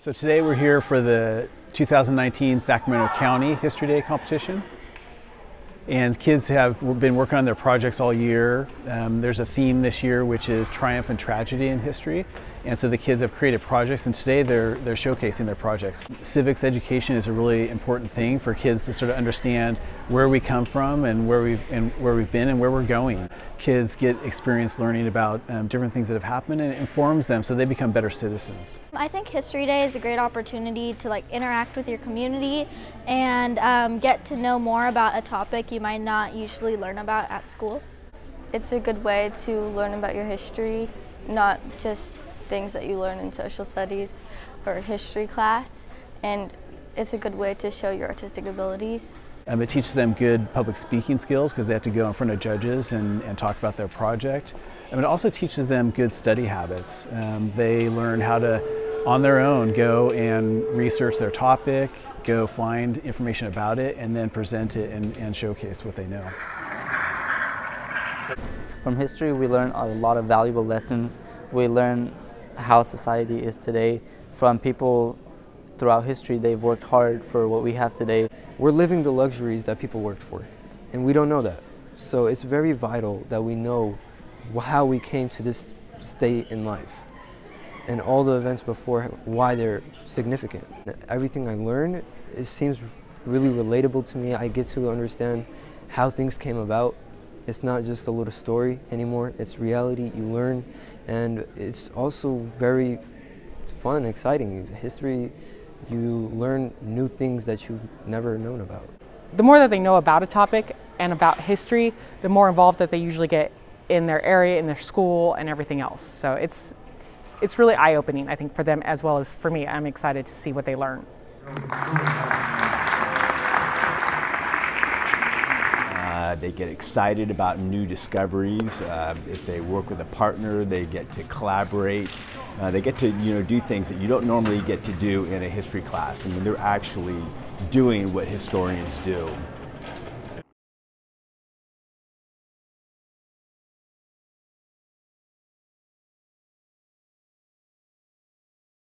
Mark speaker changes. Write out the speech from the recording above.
Speaker 1: So today we're here for the 2019 Sacramento County History Day competition. And kids have been working on their projects all year. Um, there's a theme this year which is triumph and tragedy in history. And so the kids have created projects and today they're, they're showcasing their projects. Civics education is a really important thing for kids to sort of understand where we come from and where we've, and where we've been and where we're going. Kids get experience learning about um, different things that have happened and it informs them so they become better citizens.
Speaker 2: I think History Day is a great opportunity to like interact with your community and um, get to know more about a topic you might not usually learn about at school.
Speaker 3: It's a good way to learn about your history, not just things that you learn in social studies or history class, and it's a good way to show your artistic abilities.
Speaker 1: Um, it teaches them good public speaking skills because they have to go in front of judges and, and talk about their project. And it also teaches them good study habits. Um, they learn how to, on their own, go and research their topic, go find information about it, and then present it and, and showcase what they know.
Speaker 4: From history, we learn a lot of valuable lessons. We learn how society is today from people throughout history. They've worked hard for what we have today.
Speaker 5: We're living the luxuries that people worked for, and we don't know that. So it's very vital that we know how we came to this state in life and all the events before, why they're significant. Everything I learn, it seems really relatable to me. I get to understand how things came about it's not just a little story anymore, it's reality you learn, and it's also very fun, and exciting. History, you learn new things that you've never known about.
Speaker 6: The more that they know about a topic and about history, the more involved that they usually get in their area, in their school, and everything else. So it's, it's really eye-opening, I think, for them as well as for me. I'm excited to see what they learn.
Speaker 7: They get excited about new discoveries. Uh, if they work with a partner, they get to collaborate. Uh, they get to you know do things that you don't normally get to do in a history class. I mean, they're actually doing what historians do.